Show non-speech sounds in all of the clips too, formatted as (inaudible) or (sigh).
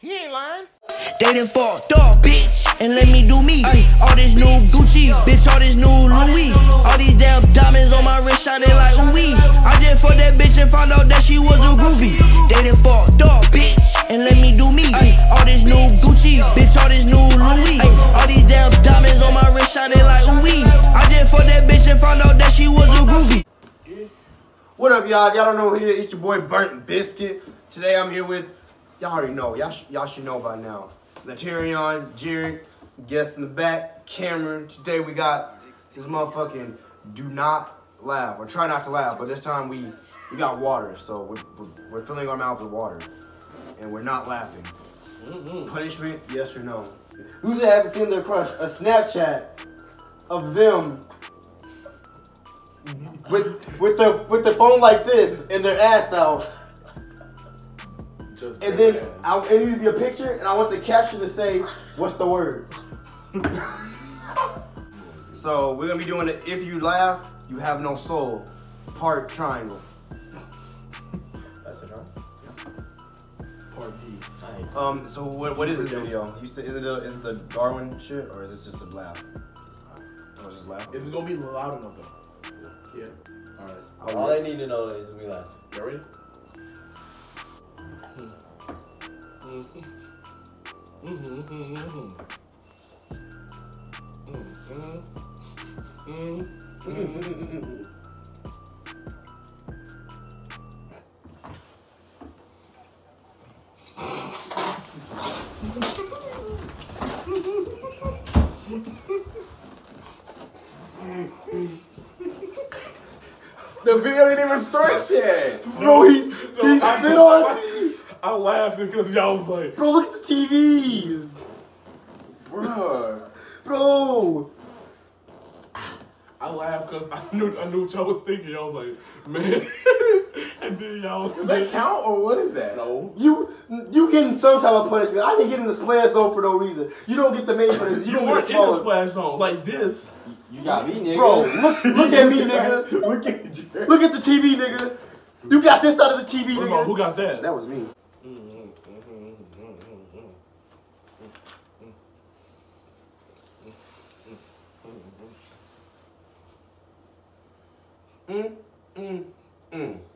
He ain't lying. They done fucked up, bitch, and let me do me. All this new Gucci, bitch, all this new Louis. All these damn diamonds on my wrist shining like ooh wee. I just fucked that bitch and found out that she was a groovy. They done fucked up, bitch, and let me do me. All this new Gucci, bitch, all this new Louis. All these damn diamonds on my wrist shining like ooh wee. I just fucked that bitch and found out that she was a groovy. What up, y'all? If y'all don't know who it is, it's your boy Burnt Biscuit. Today I'm here with, y'all already know, y'all, sh- y'all should know by now. Laterion, Jared, guest in the back, Cameron. Today we got this motherfucking do not laugh, or try not to laugh, but this time we we got water, so we're, we're, we're filling our mouth with water, and we're not laughing. Mm-hmm. Punishment, yes or no? Who's has to send their crush a Snapchat of them with with the with the phone like this and their ass out, Just and then I, it needs to be a picture, and I want the caption to say, "What's the word?" (laughs) so we're gonna be doing it. If you laugh, you have no soul. Part triangle. That's a drum. Yeah. Part D. Um. So what what is this video? You said, is it a, is it the Darwin shit or is this just a laugh? Oh, it's just laugh. Is it gonna be loud enough though? Yeah. All right. I'll All wait. I need to know is we laugh. You ready? The because y'all was like, Bro, look at the TV. Bruh. Bro. I laughed because I knew I knew what y'all was thinking. Y'all was like, man, (laughs) and then y'all was Does that count or what is that? No. You you getting some type of punishment. I didn't get in the splash zone for no reason. You don't get the main (laughs) punishment. You You don't weren't get in the small. splash zone like this. You got me, nigga. Bro, look look at me, (laughs) nigga. Look at Jared. Look at the TV, nigga. You got this out of the TV, nigga. about who got that? That was me. Mm, mm, mm. Mm.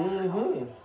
Mm-hmm.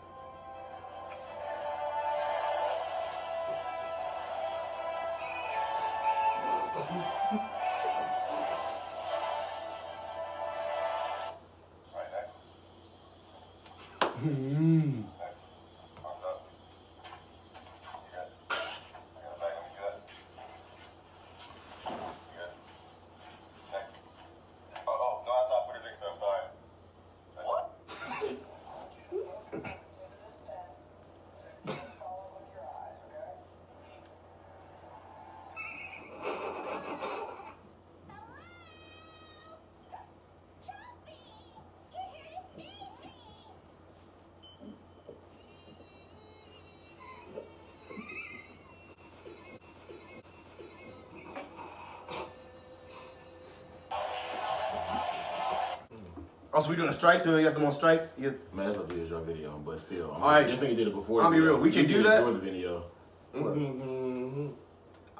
Oh, also, we doing a strike, so we got to on strikes. Yes. Man, that's up to your video, but still. I'm All right. This nigga did it before. I'll be real. We you can do that. Before the video. Mm-hmm, Look. Mm-hmm.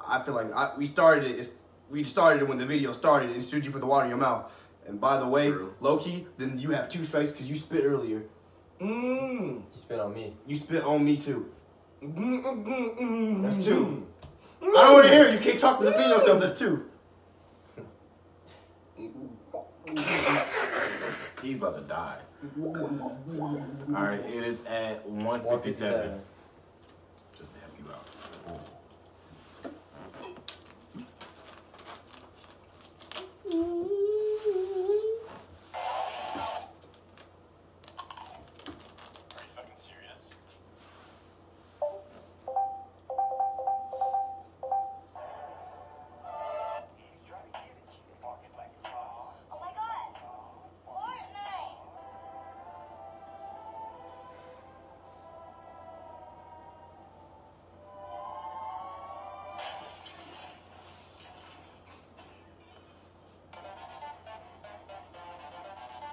I feel like I, we started it. we started it when the video started, and soon as you put the water in your mouth. And by the way, Loki, then you have two strikes because you spit earlier. Mm. You spit on me. You spit on me too. That's two. I don't want to hear it. You can't talk to the video stuff. That's two. (laughs) He's about to die. All right, it is at 157. 157.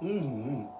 嗯嗯。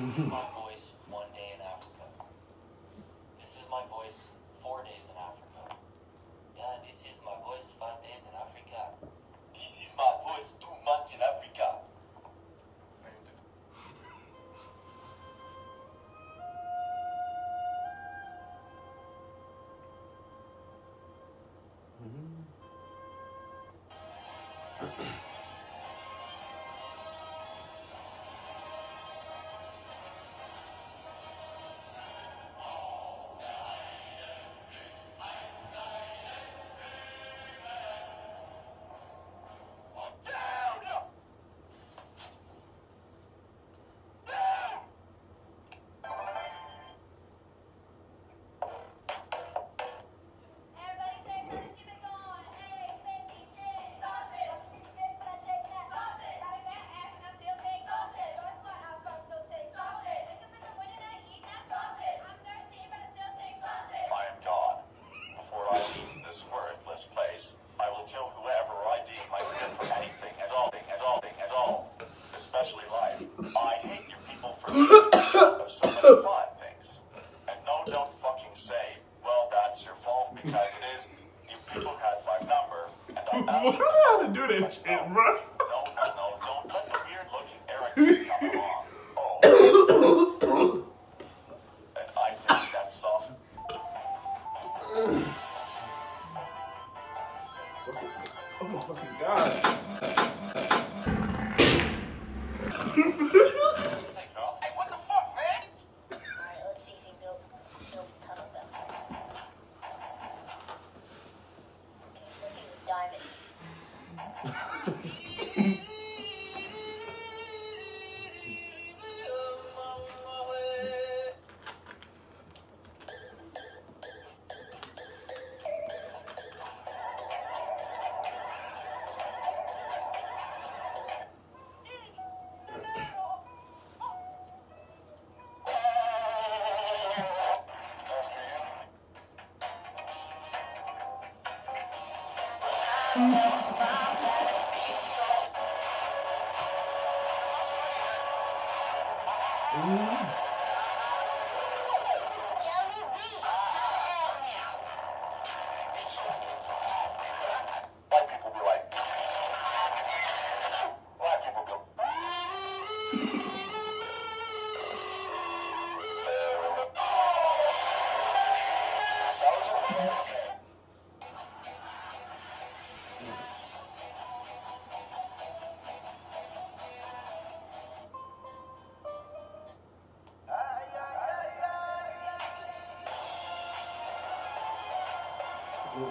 Hmm. I don't know how to do that shit, bro. Mm-hmm.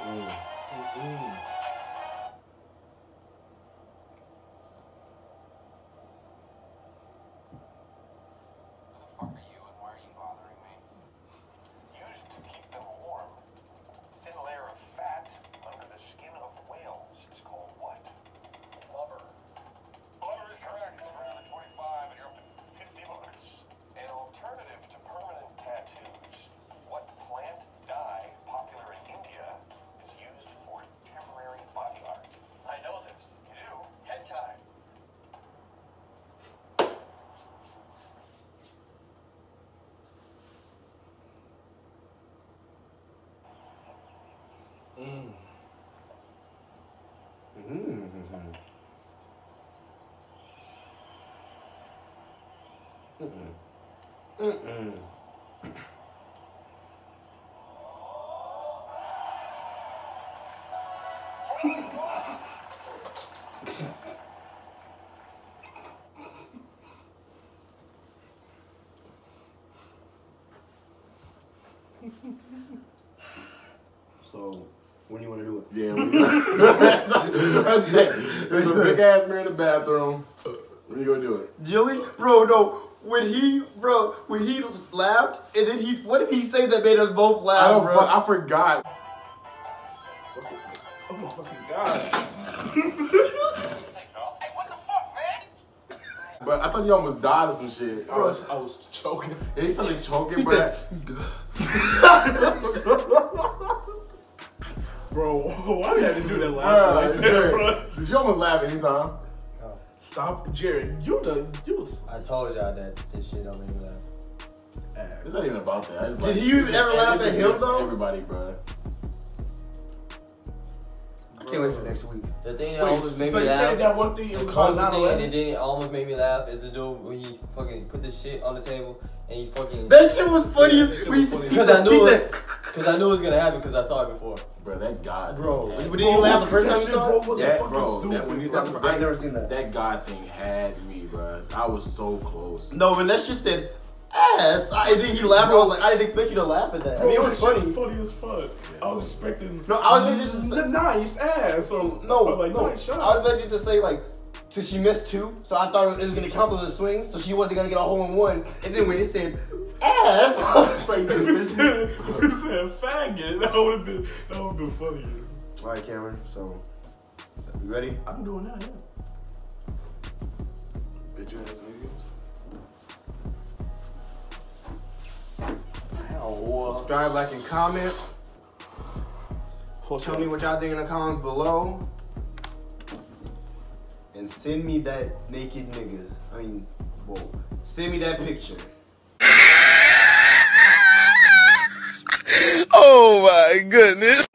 음. 음. Mm-mm. Mm-mm. so, when you want to do it? Yeah, (laughs) that's, it. There's a big ass mirror in the bathroom. What are you gonna do it? Jilly? Bro, no. When he, bro, when he laughed, and then he, what did he say that made us both laugh, I don't bro? I forgot. Oh my fucking god. (laughs) But I thought you almost died or some shit. Bro, I was, I was choking. Yeah, he started choking, bro. (laughs) bro, why did you have to do that last right, (laughs) bro? Did you almost laugh anytime? Stop, Jared. You the you. was- I told y'all that this shit don't make me laugh. It's not even about that. I just Did like, you it's ever laugh at just him, though? Everybody, bro. I can't wait for next week. The thing that Wait, almost so made you me said laugh. that one thing. It The was called closest thing 9/11? that didn't almost made me laugh is the dude when he fucking put the shit on the table and he fucking. That shit was funny. That shit was funny. Because I knew it. Because I knew it was gonna happen because I saw it before. Bro, that guy. Bro, had- did you laugh the first time you shit, saw bro, it? that, fucking bro, stupid, that when you bro. start I ain't never seen that. That God thing had me, bro. I was so close. No, when that shit said ass, I think he laughed. I was like, I didn't expect you to laugh at that. I mean, it was that funny. funny as fuck. I was expecting. No, I was expecting you to the say- nice ass. Or, No, I was like, no. nice shot. I was expecting to say like, so she missed two, so I thought it was gonna count those as swings, so she wasn't gonna get a hole in one. And then when it said ass, (laughs) I was like, If you this is- said, if said faggot, that would have been that would have been funnier. All right, Cameron. So, you ready? I'm doing that. Yeah. Bitch ass niggas. Subscribe, like, and comment. Tell me what y'all think in the comments below. And send me that naked nigga. I mean, whoa. Send me that picture. Oh my goodness.